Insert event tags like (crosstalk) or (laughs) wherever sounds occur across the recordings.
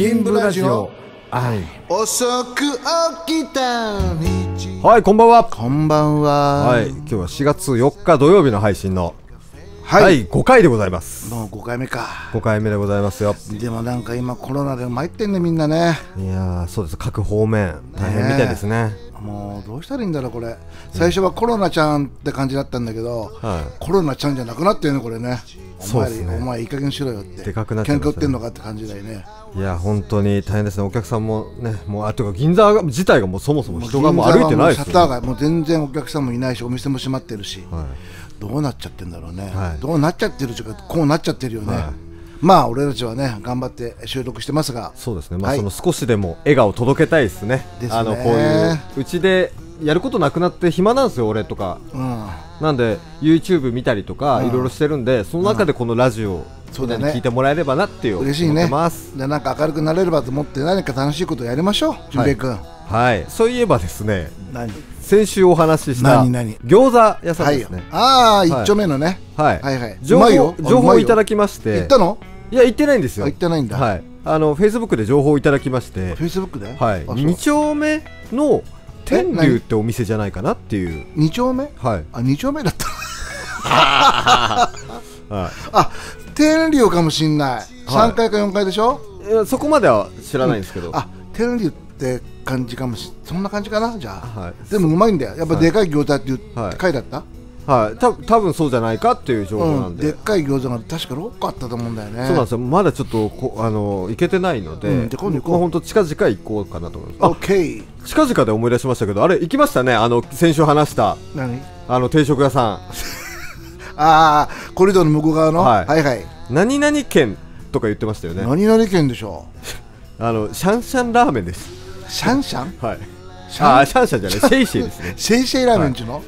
銀ブラジオ。はい、遅く起きた日。はい、こんばんは。こんばんは。はい、今日は4月4日土曜日の配信のはい、第5回でございます。もう5回目か。5回目でございますよ。でもなんか今コロナで参ってんねみんなね。いやーそうです。各方面大変みたいですねもうどうしたらいいんだろうこれ。最初はコロナちゃんって感じだったんだけど、はコロナちゃんじゃなくなってるねこれね。お前ねお前いい加減にしろよって。でかくなっね。喧嘩売ってんのかって感じだよね。いいや本当に大変です。ねお客さんもねもうあというか銀座自体がもうそもそも人がもう歩いてないですよ、ね、シャッターがもう全然お客さんもいないしお店も閉まってるし、はどうなっちゃってんだろうね、はい。どうなっちゃってるというかこうなっちゃってるよね、はいまあ俺たちはね頑張って収録してますが。い、そうですね。まあ、はい。その少しでも笑顔を届けたいですね。ですね。あのこういううちでやることなくなって暇なんですよ俺とか。うん。なんで YouTube 見たりとかうん。いろいろしてるんでその中でこのラジオをそうだね。聞いてもらえればなっていう嬉しいね。てます。でなんか明るくなれればと思って何か楽しいことやりましょう。純平君、はい。そういえばですね何？先週お話しした何何？餃子屋さんはいですね。ああい。一丁目のね、はい、はいはい。情報情報をいただききまして。行ったの？いや行ってないんですよ。あ行ってないんだ、はい。あのフェイスブックで情報をいただきまして。フェイスブックで、はい。あそう。2丁目の天何竜ってお店じゃないかなっていう。二丁目？はい。あ二丁目だった。(laughs) はあ天竜かもしんない、三階か四階でしょ？いいやそこまでは知らないんですけど、あ天竜って感じかもしそんな感じかなじゃあ、はい。でもうまいんだよ。やっぱでかい餃子っていうはい。回だった、はい、た多分そうじゃないかっていう情報なうん。ん、で、でっかい餃子が確か6個あったと思うんだよね。そうなんですよ。まだちょっとこあの行けてないので、うん。じゃあ今度行こう。まあ本当近々行こうかなと思います。オッケーあ近々で思い出しましたけどあれ行きましたね。あの先週話した。何？あの定食屋さん。(laughs) ああコリドーの向こう側の、ははいい、はい。何々県とか言ってましたよね。何々県でしょ (laughs) あのシャンシャンラーメンです。うシャンシャン？はい。シャン？あーシャンシャンじゃない。シェイシェイですね。シェイシェイラーメンっちゅうの、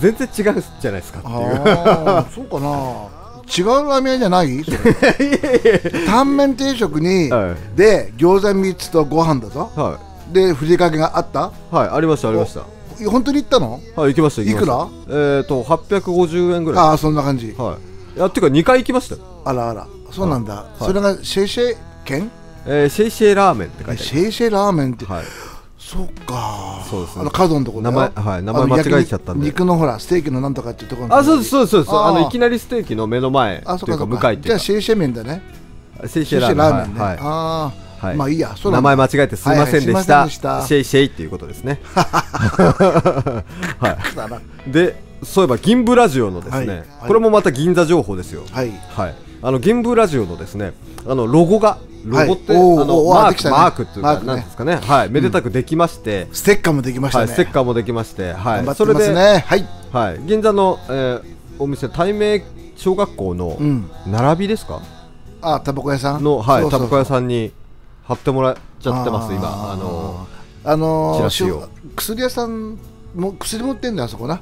全然違うじゃないですかっていう。ああそうかな。違うラーメン屋じゃない？(laughs) それタンメン定食に、はい。で餃子3つとご飯だぞ。はでふりかけがあった？い、はい、ありましたありました。本当に行ったの？はい行きました行きました。いえっ、ー、と850円ぐらい。ああそんな感じ。はい。いやっていうか2回行きました。よあらあら。そうなんだ、それがシェイシェイ県？えーシェイシェイラーメンって書いてあシェイシェイラーメンって、るはいそうか。そうですね。あの角のとこ名前はい名前間違えちゃったんで。焼肉肉のほらステーキのなんとかっていうところのあそうですそうですそうです。あのいきなりステーキの目の前あそというか。向かいっていうか。じゃあシェイシェイ麺だね。シェイシシェラーメンね、はい。はいああ、はい。まあいいや。名前間違えてすみませんでした,、はいはいシェイシェイっていうことですね。(laughs) はい。でそういえば銀ブラジオのですね、これもまた銀座情報ですよ。はい。はい。あの銀ブラジオのですねあのロゴがロゴって、はいあのマーク、ね。マークっていうか、なんですかね。はい。めでたくできまして、ステッカーもできましたね、はいステッカーもできまして。はい。頑張ってますそれで、ねはい。はい。銀座の、えーお店対名小学校のうん。並びですか、あタバコ屋さん？のはいタバコ屋さんに貼ってもらっちゃってます今。あー。あのあのーチラシを。薬屋さんも薬持ってんだよあそこな？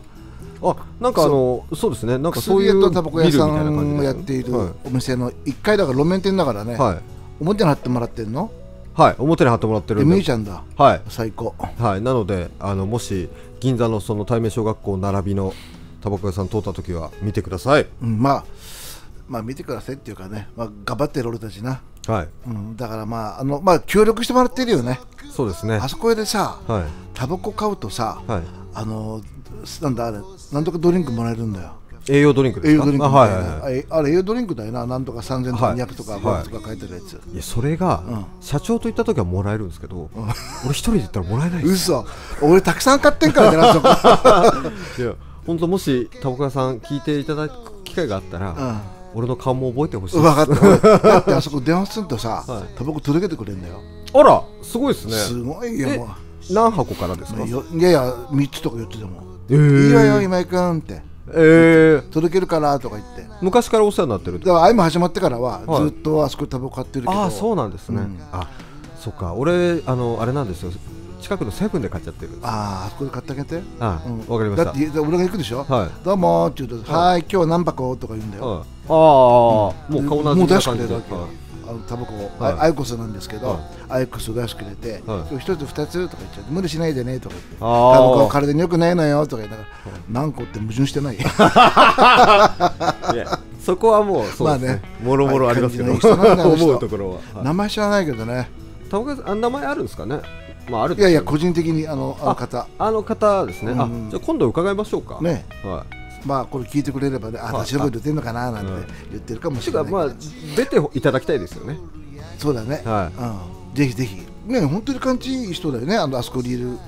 あなんかあのそう。ですね。なんかそういう薬屋とタバコ屋さんをやっているはお店の1階だから路面店だからね、い、はい表に貼ってもらってんの？はい表に貼ってもらってるんで。でみーちゃんだ。はい。最高。はい、なのであのもし銀座のその対面小学校並びのタバコ屋さん通った時は見てください。うん、まあまあ見てくださいっていうかね、まあ、頑張ってる俺たちな、はい、うん、だからまああの、まあ、協力してもらってるよね。そうですね。あそこでさはい、タバコ買うとさ、はい、あのなんだあれなんとかドリンクもらえるんだよ栄養ドリンクですか？栄養ドリンクあはいはいはい。あれ栄養ドリンクだよな。なんとか3000とかはい。200とかはい500とか書いてるやつ、いやそれが、うん。社長と行った時はもらえるんですけど、俺一人で行ったらもらえないです。嘘。俺たくさん買ってんからねあそこ (laughs) いや本当もしタバコ屋さん聞いていただく機会があったら、うん。俺の顔も覚えてほしい。分かった。(laughs) だってあそこ電話するとさ、はい。タバコ届けてくれるんだよ。あらすごいですね。すごいよ何箱からですか？いやいや3つとか4つでも。えいいわよー、今井君ってえー、届けるからとか言って。だ昔からお世話になってるってからあいも始まってからははい。ずっとあそこでタバコ買ってるけど、ああそうなんですね、うん。あそっか。俺あのあれなんですよ。近くのセブンで買っちゃってるあああそこで買ってあげて。あうん。わかりました。だって俺が行くでしょ、はい。どうもーって言うと、はーい、今日何箱？とか言うんだよ。はい。ああ、もう顔なじもう出みな感じで。してくれるわけよ。はい。あのタバコを、はい。あアイコスなんですけど、はい。アイコスを出してくれて、はい。今日一つ二つとか言っちゃって、無理しないでねとか言って、タあバコはー体に良くないのよとか言い。ながら、何個って矛盾してない。そこはもうそうですね,、まあね。もろもろありますけど、(laughs) 思うところは、はい。名前知らないけどね、タバコあ名前あるんですかね？まああるいやいやこ個人的にあのあの方。あの方ですね、うん。あじゃあ今度伺いましょうか。ね。はいまあこれ聞いてくれればねあはい私のこと言ってんのかななんてうん言ってるかもしれない。けどまあ出ていただきたいですよね。そうだね、はうん、ぜひぜひ。ね本当に感じいい人だよねあのあそこにいる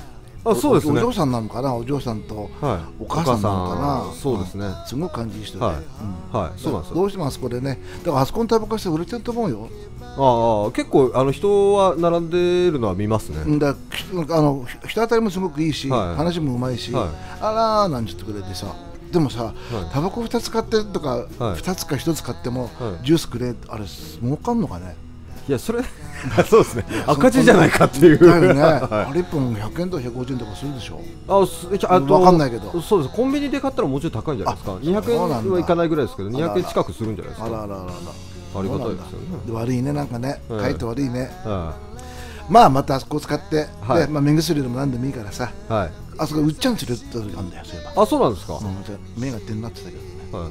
あそうですね。おお嬢さんなのかなお嬢さんと。はい。お母さんなのかな。そうですね。ん。すごく感じいい人で、はい。うん。はい。そうなんですよ。どうしてもあそこでね。だからあそこのタバコ屋さん売れてると思うよ。ああ結構あの人は並んでるのは見ますね、うんだきあのひ人当たりもすごくいいし、はい。話もうまいし、はい。あらーなんて言ってくれてさでもさ、タバコ2つ買ってとか、はい。2つか1つ買っても、はい。ジュースくれあれ儲かんのかね？いやそれ (laughs) そうですね。赤字じゃないかっていう。だよね、はい。あれ1本100円とか150円とかするでしょ？あすあとわかんないけど。そうです。コンビニで買ったらもうちょい高いんじゃないですか。あ200そうなんだ。円はいかないぐらいですけどあらら200円近くするんじゃないですか。あらあらあら。ありがたいですよねで悪いねなんかね、はい。書いて悪いね。はまあまたあそこ使って、はい。でまあ、目薬でも何でもいいからさ。い、はい、あそこうっちゃん連れてった時あるんだよそういえば、あそうなんですか、うん、じゃあ目が点になってたけどね。はい、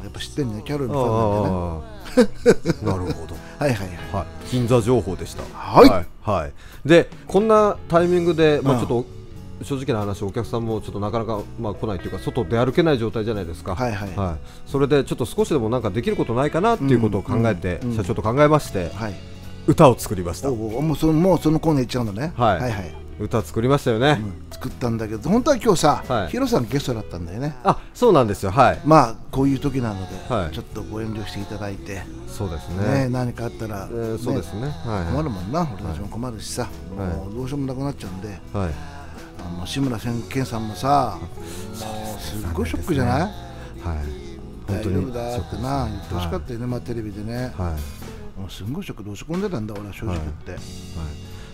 あやっぱ知ってんねキャロルのファンなんだよね。(laughs) なるほど。(laughs) はいはいはい。はい、銀座情報でした。はい。はい、はいで、こんなタイミングで、まあ、うんちょっと。正直な話、お客さんもちょっとなかなか、まあ、来ないというか、外出歩けない状態じゃないですか。はいはい。それで、ちょっと少しでもなんかできることないかなっていうことを考えて、うんうん社長と考えまして、はい。歌を作りました。もうそのもうそのコーナー行っちゃうんだね。はい。はいはい、歌作りましたよね。うん作ったんだけど本当は今日さ、はいヒロさんゲストだったんだよねあ、そうなんですよ。はい。まあこういう時なので、はいちょっとご遠慮していただいて、ねそうですね。何かあったら、えーそうですね。はい。困るもんな、俺たちも困るしさ、もうどうしようもなくなっちゃうんで、はい。あの志村けんさんもさ、もうすっごいショックじゃない、はい。本当に。大丈夫だってな、言ってほしかったよね、まあ、テレビでね、はい。もうすんごいショックで押し込んでたんだ、俺は正直言って。はい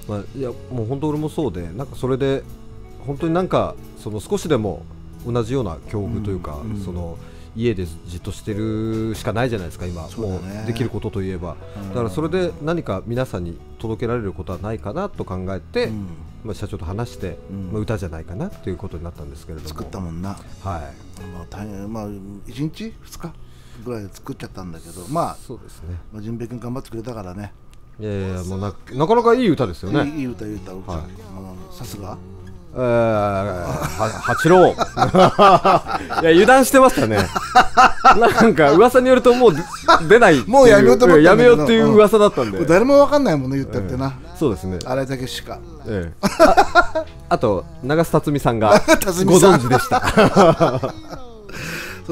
まあ、いやもう本当俺もそうでなんかそれで本当になんかその少しでも同じような境遇というか、うんうん。その家でじっとしてるしかないじゃないですか今、ね。もうできることといえば、うん。だからそれで何か皆さんに届けられることはないかなと考えて、うん。まあ、社長と話して、うん。まあ、歌じゃないかなということになったんですけれども。作ったもんな、はい。まあ大変まあ、1日、2日ぐらいで作っちゃったんだけど、まあ、そうですね。まあ、純平君頑張ってくれたからね、いやいやもうななかなかいい歌ですよね。いい歌、いい歌、はい。うん。さすが。八郎。(laughs) いや油断してましたね。(laughs) なんか噂によるともう出ないもうやめようと思やめようっていう噂だったんで、誰もわかんないもんね、言ったってな、そうですね、新井武しか。ええ、ああと長須辰巳さんが (laughs) 辰ご存知でした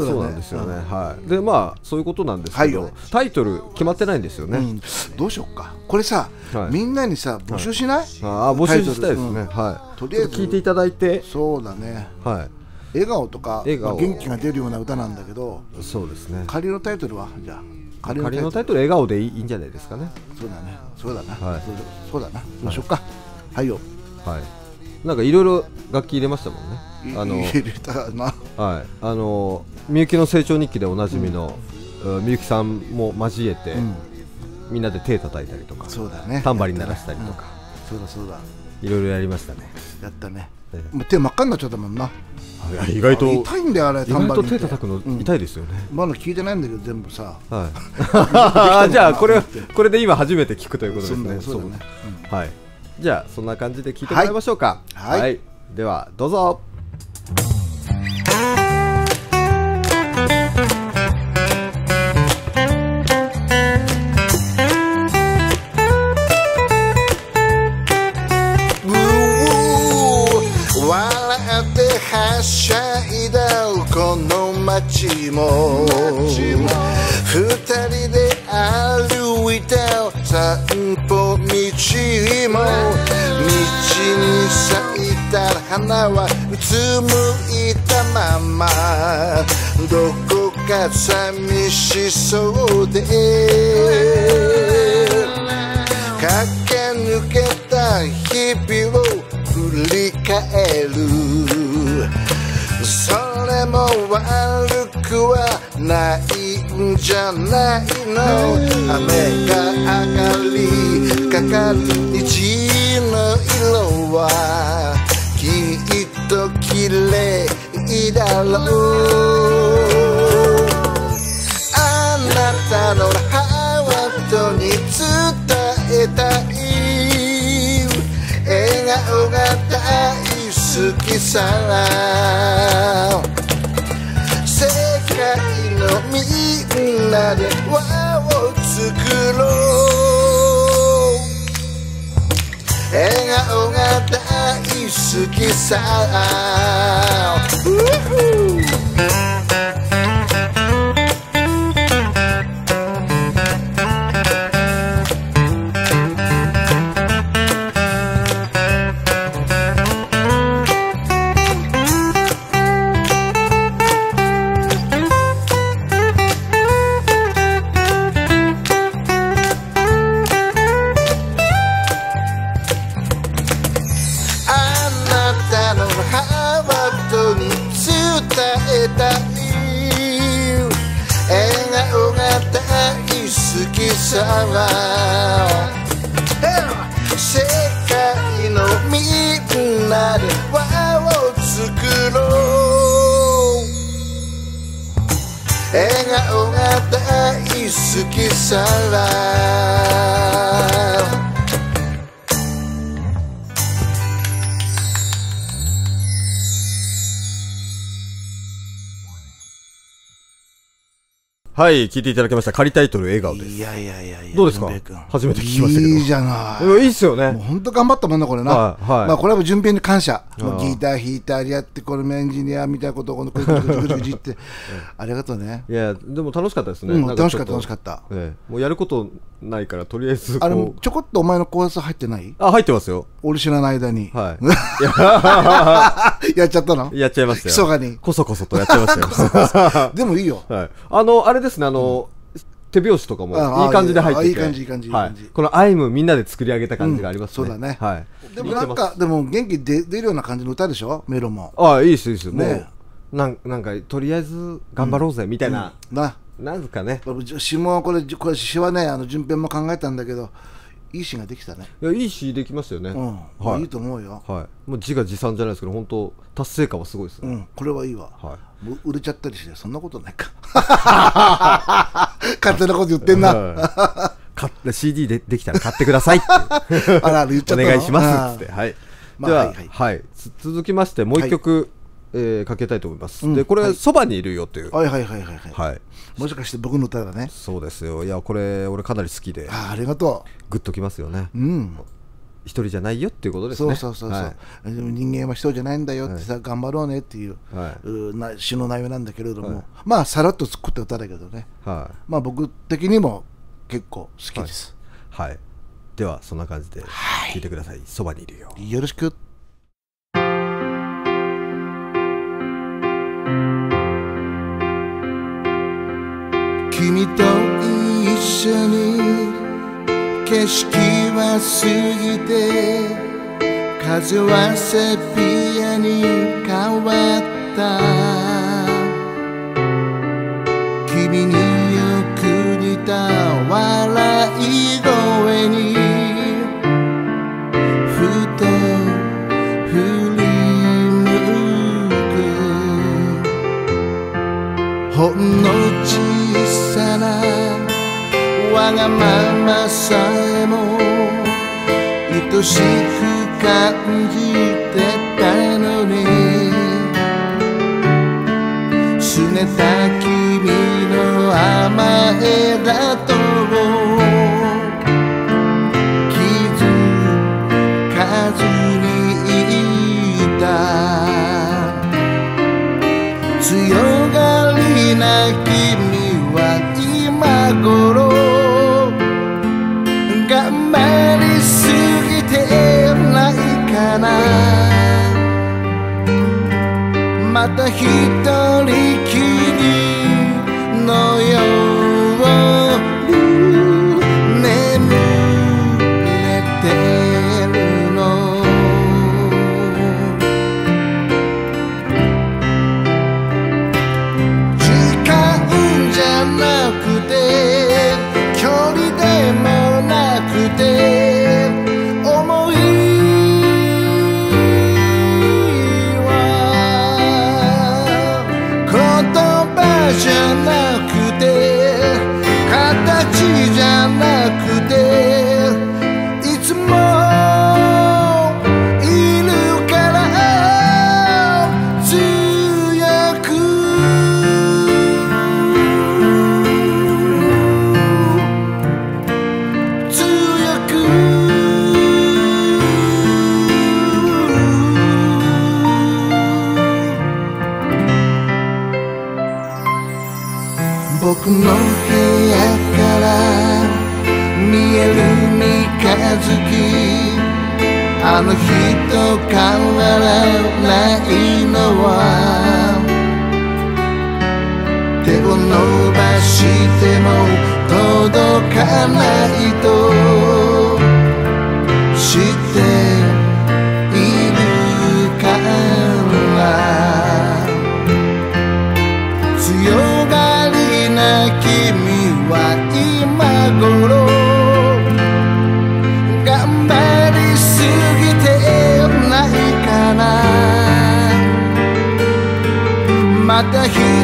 そうなんですよね、はい。でまあそういうことなんですけど、タイトル決まってないんですよね、うん、どうしようか、これさ、はい。みんなにさ、募集しない、ああ募集したいですね、はい。とりあえず。聞いていただいて。そうだね、は笑顔とか、笑顔。まあ元気が出るような歌なんだけど、いそうですね。仮のタイトルは、じゃあ、仮仮のタイトル笑顔でいいいいんじゃないですかね。そうだね、そうだな、はい。そうだな、どうしようか、はいよ、はい。なんかいろいろ楽器入れましたもんね。いあの入れたな、はい、あのみゆきの成長日記でおなじみの、うん。みゆきさんも交えて、うん、みんなで手叩いたりとかそうだね、タンバリン鳴らしたりとか、そうだそうだ、いろいろやりましたね。やったね。え、もう手真っ赤になっちゃったもんな、意外と意痛いんだよ、あれ、タンバリ手叩くのうん。痛いですよね、まだ聞いてないんだけど、全部さ、はい、(laughs) じゃあこれこれで今初めて聞くということですね。そうねはい。じゃあそんな感じで聞いてもらいましょうか。はい。ではどうぞしゃいだこの街も。二人で歩いた散歩道も。道に咲いた花はうつむいたまま。どこか寂しそうで。駆け抜けた日々を振り返る。も悪くはないんじゃないの。雨が上がりかかる虹の色はきっと綺麗だろう。あなたのハートに伝えたい。笑顔が大好きさ。みんなで輪を作ろう。笑顔が大好きさ。顔が大好きさ。はい、聞いていただきました。仮タイトル、笑顔です。いやいやいやいやどうですか？初めて聞きましたけどいいじゃないいやいいっすよね。本当頑張ったもんな、これな。はいはいまあ、これはもう順平に感謝。もうギター弾いてあれやって、これもエンジニアみたいなことを、このぐじぐじぐじぐじって。(laughs) ありがとうね。いや、でも楽しかったですね。うん楽しかった楽しかったええもうやることないから、とりあえずあのこう。ちょこっとお前のコーラス入ってない？あ、入ってますよ。俺知らない間に。はい。(laughs) やっちゃったの？やっちゃいましたよ。密かにこそこそとやっちゃいましたよ。(laughs) でもいいよ。はい。あの、あれですね、あの、手拍子とかもいい感じで入ってて。いい感じいい感じいいはい。このアイムみんなで作り上げた感じがありますね。うんそうだねはい。でもなんか、でも元気出出るような感じの歌でしょ？メロも。ああ、いいです、いいです。もねう、なんなんか、とりあえず頑張ろうぜ、みたいな、な。なんですかね。詩もこれ、これ詩はね、あの順平も考えたんだけど、いい詩ができたね。いや、いい詩できましたよね。うん。はいいいと思うよ。はい。もう自画自賛じゃないですけど、本当達成感はすごいですね。うん、これはいいわ。は売れちゃったりして、そんなことないか。(laughs) 勝手なこと言ってんな。はい買っ CD でできたら買ってくださいって (laughs) いうあら、言っちゃったの？お願いしますっつって。はい。では、まあははいいはいはいつ続きまして、もう一曲、えーかけたいと思います。うんで、これ、はいそばにいるよという。はいはいはいはいはい。はい。もしかして僕の歌だね。そうですよ。いや、これ、俺かなり好きで、ああ、ありがとグッときますよね。う。うん。一人じゃないよっていうことですそね。うそうそうそう、はい人間は一人じゃないんだよってさ、頑張ろうねっていう,、はいうな詩の内容なんだけれども、はいまあさらっと作った歌だけどねはい。まあ僕的にも結構好きです、はい。では、そんな感じで、聞いてください。そばにいるよ。よろしく君と一緒に景色は過ぎて風はセピアに変わった。君に送りた笑い声にふと振り向く。ほんの小さなわがままさえも愛しく感じてたなまた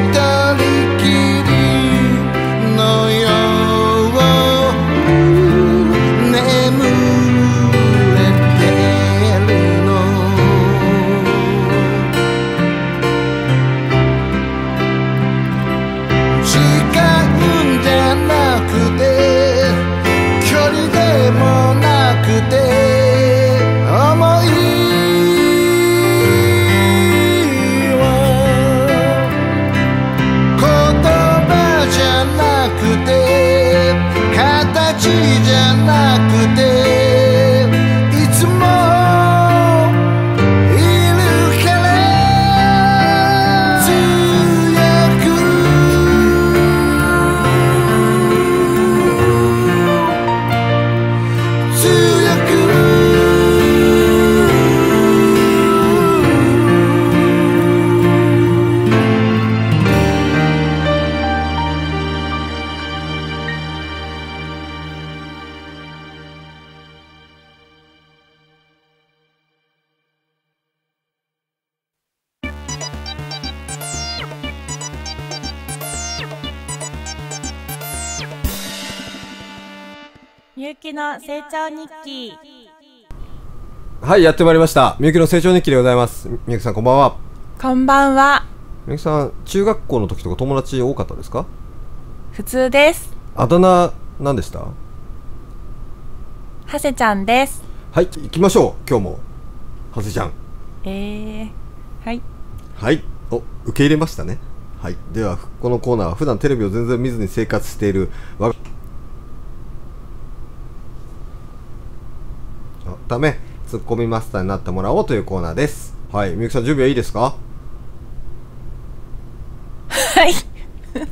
長日記はい、やってまいりました。みゆきの成長日記でございます。みゆきさん、こんばんは。こんばんはみゆきさん、中学校の時とか友達多かったですか？普通ですあだ名、何でした？はせちゃんですはい、行きましょう。今日も。はせちゃん。えー、はいはい。お、受け入れましたね。はい。では、このコーナーは普段テレビを全然見ずに生活している我があため、ツッコミマスターになってもらおうというコーナーです。はい。みゆきさん、準備はいいですか？はい。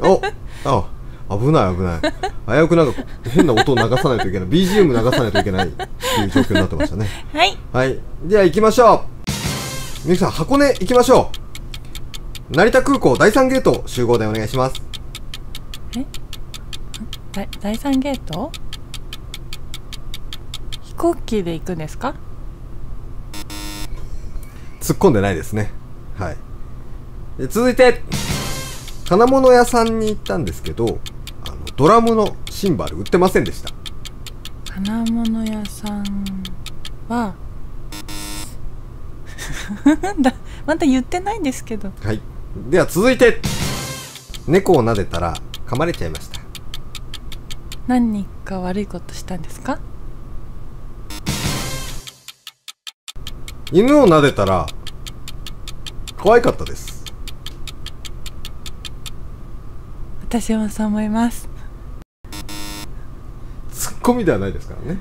おあ危ない危ない。危うくなんか変な音を流さないといけない。BGM 流さないといけない。っていう状況になってましたね。はい。はい。では行きましょう。みゆきさん箱根行きましょう。成田空港第3ゲート集合でお願いします。だ第三ゲート？飛行機で行くんですか？突っ込んでないですね。はい。で続いて金物屋さんに行ったんですけどあのドラムのシンバル売ってませんでした。金物屋さんは (laughs) だまた言ってないんですけど。はい。では続いて猫を撫でたら噛まれちゃいました。何か悪いことしたんですか？犬を撫でたら可愛かったです。私もそう思います。ツッコミではないですからね。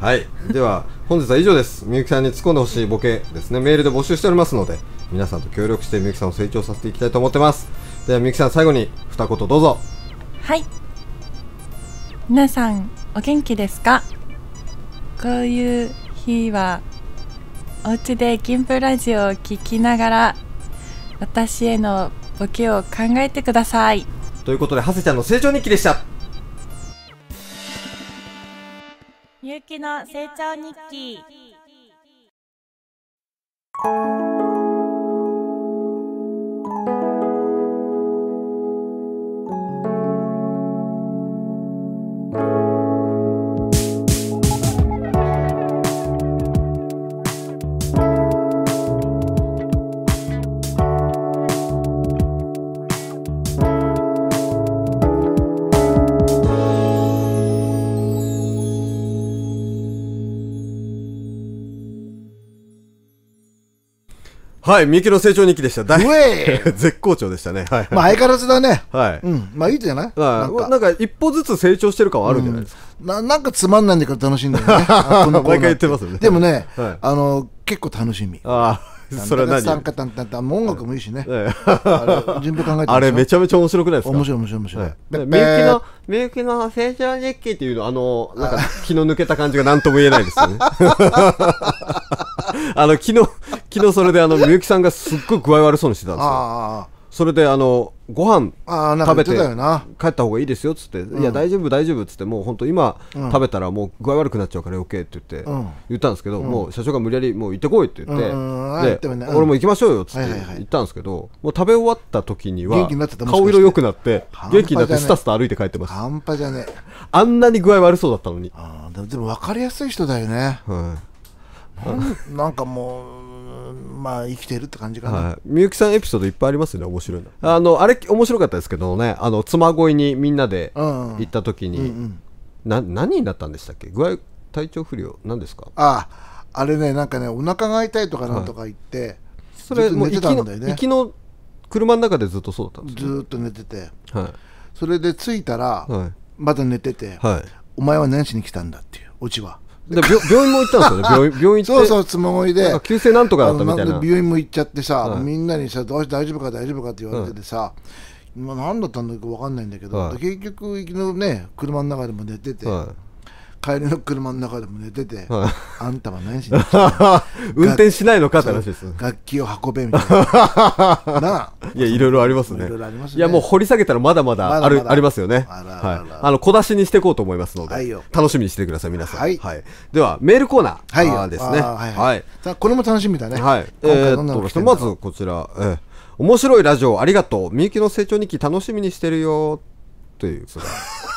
はい。では本日は以上です。みゆきさんに突っ込んでほしいボケですね。メールで募集しておりますので皆さんと協力してみゆきさんを成長させていきたいと思ってます。ではみゆきさん最後に二言どうぞ。はい。皆さんお元気ですか？こういう日はお家で銀プラジオを聞きながら私へのボケを考えてください。ということでハセちゃんの成長日記でした。みゆきの成長日記はい、みゆきの成長日記でした。大うえ (laughs) 絶好調でしたね。はい。まあ相変わらずだね。はいうん。まあいいじゃない？はないんかなんか一歩ずつ成長してる感はあるんじゃないですか？ななんかつまんないんだけど楽しいんだよね。(laughs) 毎回言ってますよねでもね、はいあの、結構楽しみ。ああ、それは何？参加たんたんたんもう音楽もいいしね。ええあれ順番考えてあれめちゃゃめちゃ面白くないですか？面白い面白い面白い。みゆきの、みゆきの成長日記っていうの、あの、なんか気の抜けた感じが何とも言えないですよね。(laughs) あの、昨日、昨日それであの、みゆきさんがすっごい具合悪そうにしてたんですよ。あそれであの、ご飯あ食べて帰った方がいいですよっつって、いや大丈夫大丈夫っつってもう本当今、食べたらもう具合悪くなっちゃうから余計って言って、うん。言ったんですけど、もう社長が無理やりもう行ってこいって言って、でもねうん。俺も行きましょうよっつってはいはいはい。言ったんですけど、もう食べ終わった時には顔色良くなって元気になってスタスタ歩いて帰ってました半端じゃねえ。あんなに具合悪そうだったのに、でもでも分かりやすい人だよね。はい。なんかもう、まあ生きてるって感じかな。はい、みゆきさんエピソードいっぱいありますよね面白いの。あのあれ面白かったですけどねあの妻恋にみんなでうん行った時に、うんうん。な何になったんでしたっけ？具合体調不良何ですか？ああ、あれね、なんかね、お腹が痛いとかなんとか言って、それずっと寝てもう行きの行。きの車の中でずっとそうだったんですずーっと寝てて。はそれで着いたら、いはい。まだ寝てて、はい。お前は何しに来たんだっていうオチは。で病 (laughs) 病院も行ったんですよね。(laughs) 病院病院行って。そうそう、つまごいで。急性なんとかだったみたいな。病院も行っちゃってさ、はい。みんなにさどうし大丈夫か大丈夫かって言われててさ、今何だったんだか分かんないんだけど、はい。結局行きのね車の中でも寝てて、は帰りの車の中でも寝てて、はい。あんたは何しに来たい (laughs) 運転しないのかって話です。楽器を運べみたいな。なあ。いやいろいろありますね。いろいろありますね。いやもう掘り下げたらまだまだあるまだまだ。ありますよね。あらあらあら。はい。あの小出しにしていこうと思いますので、はいよ。楽しみにしてください皆さん。はい。ではメールコーナー、はいあーですねあーはいははい。い、さあこれも楽しみだね。はい。今回えどんなのーっと、来てんだろうまずこちら、えー。面白いラジオありがとう。みゆきの成長日記楽しみにしてるよ。という、それ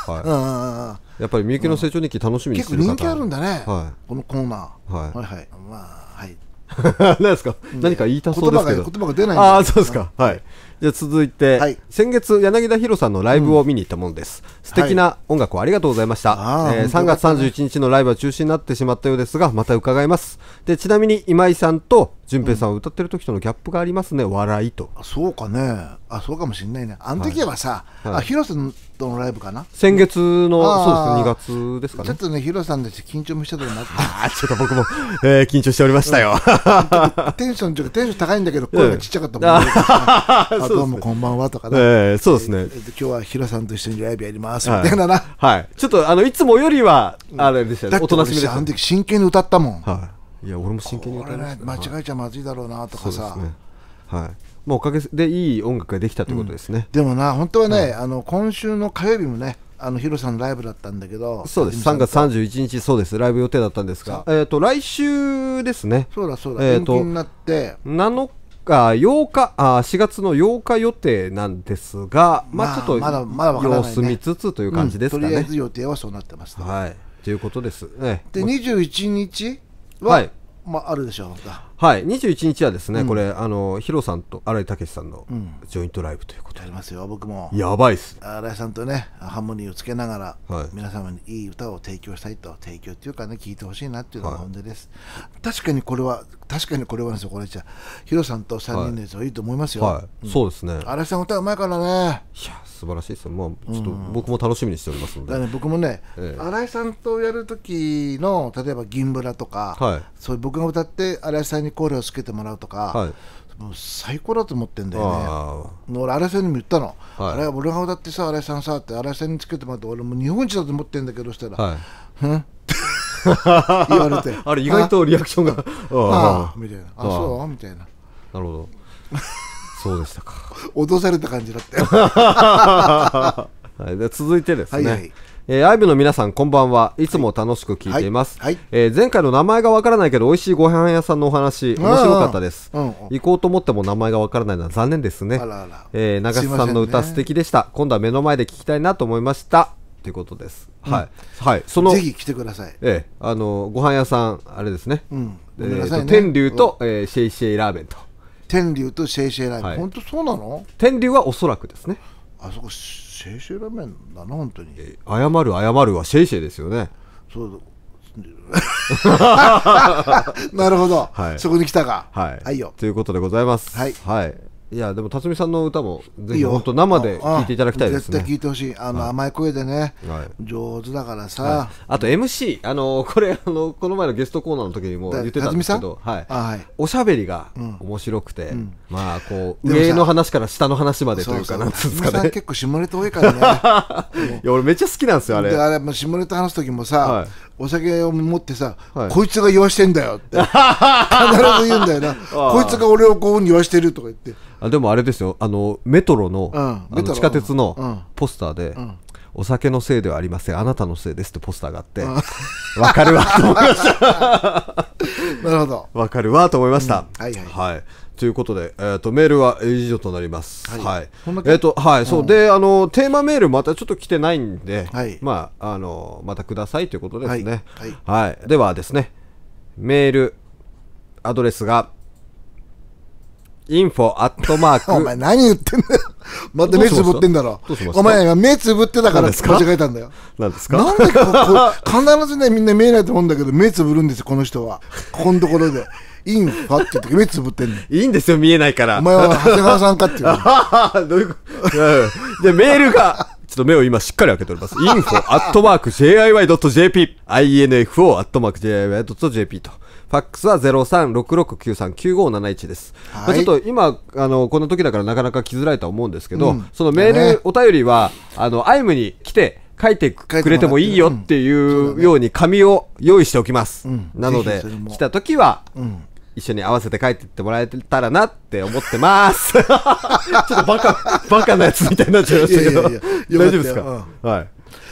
は。はうんうんうんうんい。やっぱりみゆきの成長日記楽しみにしてる方。結構人気あるんだね、はこのコーナーはいはいはいまあはいい。(laughs) 何ですか？何か言いたそうですけど。言葉が出ないああ、そうですか。はい。じゃあ続いて、はい先月柳田博さんのライブを見に行ったものです。素敵な音楽をありがとうございました。あーえー3月本当よかったね31日のライブは中止になってしまったようですが、また伺います。で、ちなみに今井さんと淳平さんを歌ってる時とのギャップがありますね。笑いと。あそうかね。あそうかもしれないね。あの時はさ、はい。あ広瀬とのライブかな？先月の、そうですね、2月ですかね。ちょっ。とね広瀬さんたち緊張もしてたなってちょっと僕も、えー緊張しておりましたよ。テンションテンション高いんだけど声がちっちゃかったもんね、あどうもこんばんはとかね、えーそうですね。え。っと今日はヒロさんと一緒にライブやりますはい。みたいなな、はい。ちょっと、あの、いつもよりは、あれでしたね。おとなしみです俺さあの時真剣に歌ったもん、はい。いや、俺も真剣に歌いました。間違えちゃまずいだろうなとかさね。はい。まあ、おかげでいい音楽ができたということですね。でもな本当はね、あの今週の火曜日もねあのヒロさんのライブだったんだけどそうです。3月31日、そうです。ライブ予定だったんですが、えっと、来週ですね。そうだそうだ、えーと延期になって7日、8日、あ4月の8日予定なんですが、ままああちょっとまだまだわからないね様子見つつという感じですかねうんとりあえ。ず予定はそうなってます、はい。ということです。ね。で21日？は、はい。まあ、あるでしょうはい、21日はですね、これ、あの、ヒロさんと新井武さんのジョイントライブということやりますよ僕も。で。やばいっす。新井さんとねハーモニーをつけながら、はい。皆様にいい歌を提供したいと提供っていうかね聴いてほしいなっていうのがはい。本音です、確かにこれは確かにこれはですよこれじゃヒロさんと3人のやつはい。いと思いますよ、はい、そうですね。いや、新井さん歌うまいからね。素晴らしいですよ。まあ、ちょっと僕も楽しみにしておりますので。だからね僕もね、ええ。新井さんとやる時の例えば「銀ブラ」とか、はい。そういう僕が歌って新井さんにコールをつけてもらうとか、はい。もう最高だと思ってんだよね。あ俺新井さんにも言ったの、はい。あれ俺が歌ってさ新井さんさって新井さんにつけてもらって俺もう日本一だと思ってんだけどしたら、あ、はい。ふん？(laughs) 言われて。(laughs) あれ、意外とリアクションが。あああみたいな。あそう？みたいな。なるほど。(laughs) そうでしたか。脅された感じだったよ。はい、で続いてですね、はいはい。えーアイブの皆さんこんばんは。いつも楽しく聞いています、はい。はい。えー前回の名前がわからないけど美味しいご飯屋さんのお話面白かったです、うんうん。行こうと思っても名前がわからないのは残念ですね。あらあら。えー長瀬さんの歌素敵でした。今度は目の前で聞きたいなと思いました。ということです、はい。はい。そのぜひ来てください。えーあのご飯屋さんあれですね、うん。えーと天竜と、えーシェイシェイラーメンと。天竜とシェイシェイラーメン、はい。本当そうなの？天竜はおそらくですね。あそこシェイシェイラーメンだな本当に。えー謝る謝るはシェイシェイですよね。そう (laughs) (laughs) なるほど、はい。そこに来たか。はい、はいよ。ということでございます。はい。いやでも辰巳さんの歌もぜひ本当生で聴いていただきたいですね。絶対聞いてほしい。あの、甘い声でね、はい。上手だからさ、はい。あと MC あのこれあのこの前のゲストコーナーの時にも言ってたんですけどはい。おしゃべりが面白くて、まあこう上の話から下の話までというかなんつうんですかさんね結構下ネタ多いからね。(laughs) いや俺めっちゃ好きなんですよあれ。であれ下ネタ話す時もさ、はい。お酒を持ってさ、はい。こいつが言わしてんだよって。(laughs) 必ず言うんだよな。こいつが俺をこういうふうに言わしてるとか言ってあでもあれですよ。あのメトロの,、うん。あの地下鉄うん。のポスターで、お酒のせいではありません。あなたのせいですってポスターがあって (laughs) わかるわと思いました。(laughs) なるほど。わかるわと思いました、うん。はいはい。ということで、えー、とメールは以上となります。は。はい。えっ、と、はい、そう、で、あの、テーマメールまたちょっと来てないんで、はい。まあ、あの、またくださいということですね。はい。はい。ではですね、メール、アドレスが、info アットマーク、お前何言ってんだよ。また目つぶってんだろ。お前今目つぶってたから間違えたんだよ。なんですか？なんでここ必ずねみんな見えないと思うんだけど目つぶるんですよこの人は。ここのところで。インファって言って目つぶってんの。いいんですよ、見えないから。お前は長谷川さんかっていう。あ (laughs) どういうこと？うん。で、メールが、ちょっと目を今しっかり開けております。info アットマーク JIY.jp、info アットマーク JIY.jp と。ファックスは0366939571です。はいまあちょっと今、あの、この時だからなかなか来づらいとは思うんですけど、うんそのメール、だねお便りは、あの、アイムに来て、書いてくれてもいいよっていうように紙を用意しておきます。んなので来た時は、ん一緒に合わせて帰ってってもらえたらなって思ってます。(laughs) ちょっとバカ、バカなやつみたいになっちゃいましたけど。いやいやいや大丈夫ですか、よかはい。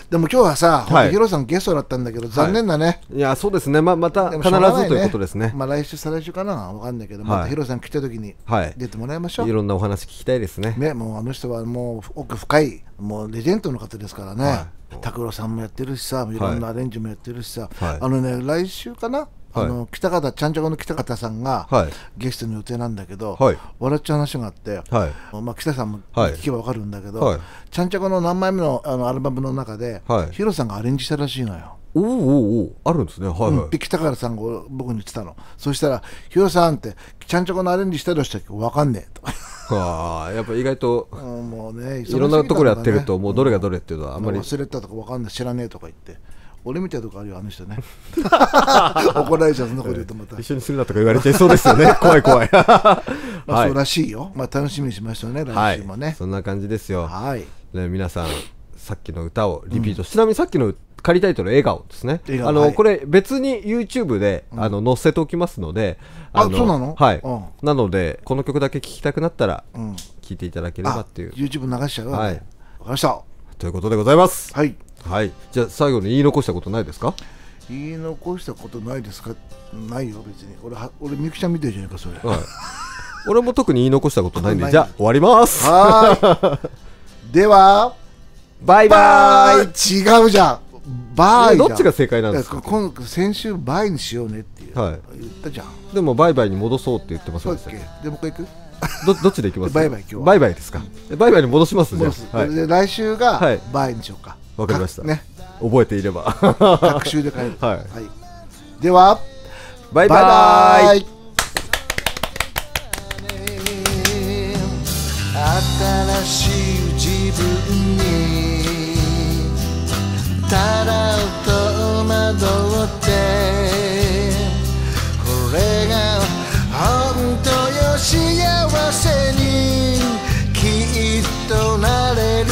でも今日はさ、はい本当ヒロさんゲストだったんだけど、残念だね。いや、そうですね。ま、また必ずということですね。まあ来週、再来週かな、わかんないけど、はいまたヒロさん来た時にはい出てもらいましょう。いろんなお話聞きたいですね。ね、もうあの人はもう奥深い、もうレジェンドの方ですからねは。拓郎さんもやってるしさ、いろんなアレンジもやってるしさ、はいあのね、来週かな、あの北方、ちゃんちゃかの北方さんが、はい。ゲストの予定なんだけど、はい。笑っちゃう話があって、はい。まあ、北さんもはい。聞けば分かるんだけど、はい。ちゃんちゃかの何枚目のあのアルバムの中で、はい。ヒロさんがアレンジしたらしいのよ。おーおーおーあるんですね。はいはい。うん、で北方さんが僕に言ってたの。そしたら「ヒロさん」って「ちゃんちゃかのアレンジしたりしたっけ？分かんねえ」と。か (laughs) ああ、やっぱ意外と、うんもうねいろんなところやってると、もうどれがどれっていうのはあんまり。忘れたとか分かんない知らねえとか言って俺みたいなとこあるよあの人ね。(laughs) 怒られちゃうそんなこと言うとまた、一緒にするなとか言われちゃいそうですよね。(laughs) 怖い怖い。(laughs) まあ、はい。そうらしいよ、まあ、楽しみにしましょうねはい。来週もね。そんな感じですよ。はい、ね、皆さん、さっきの歌をリピート、ちなみにさっきの仮タイトル、笑顔ですね。あの、はい。これ、別に YouTube で、あの載せておきますので、あそうなの？はい、うん。なので、この曲だけ聴きたくなったら、うん、聴いていただければあっていう。YouTube 流しちゃうわ、はい。分かりました。ということでございます。はいはい。じゃあ、最後に言い残したことないですか？言い残したことないですか？ないよ別に。俺は俺みゆきちゃん見てるじゃないかそれ。はい。(laughs) 俺も特に言い残したことないんで、じゃあ、終わります。はーい。ではバイバーイ違うじゃん。バイじゃん。どっちが正解なんですか？今先週バイにしようねっていう、はい。言ったじゃん。でも、バイバイに戻そうって言ってますそうだっよねけ？でもう一回行く？ど (laughs) どっちでいきます？バイバイ今日は。バイバイですか？バイバイに戻しますじゃ戻す。あ。はい。で来週がはい。バイにしようかわかりました、ね、覚えていれば。学習で帰る、(laughs) はい、はい、ではバイバイ,バイ,バイ。新しい自分にただと惑ってこれが本当よ幸せにきっとなれる。